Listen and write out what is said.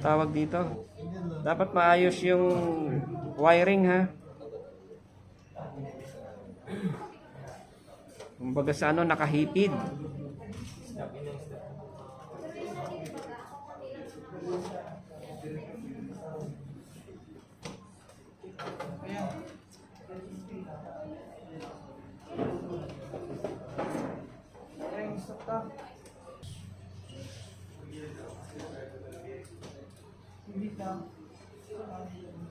tawag dito. Dapat maayos yung wiring ha. Kumbaga sa ano, nakahipid. Ayan, 的，啊。